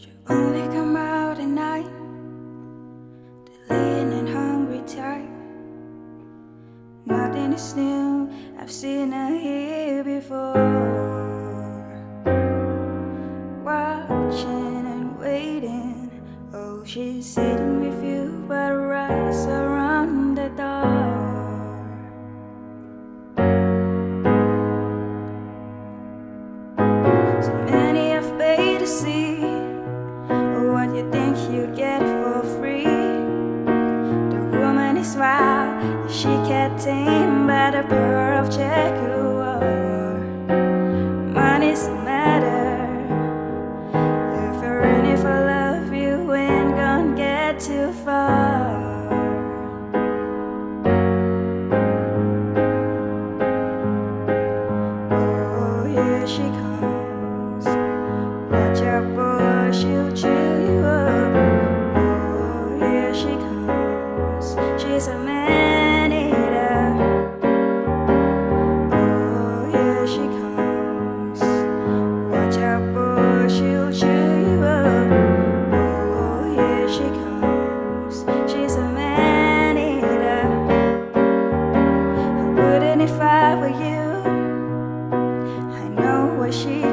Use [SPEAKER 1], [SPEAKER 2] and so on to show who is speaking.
[SPEAKER 1] She only come out at night The lean and hungry type Nothing is new I've seen her here before. Watching and waiting Oh, she's sitting with you But her eyes are on the door. So many have paid to see is wild, she can't tame by the power of Jaguar. Money's a matter. If you're it for love, you ain't gonna get too far. Oh, here she comes. Watch out, boy, she'll chew Wouldn't